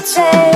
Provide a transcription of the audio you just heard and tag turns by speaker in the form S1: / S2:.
S1: should take.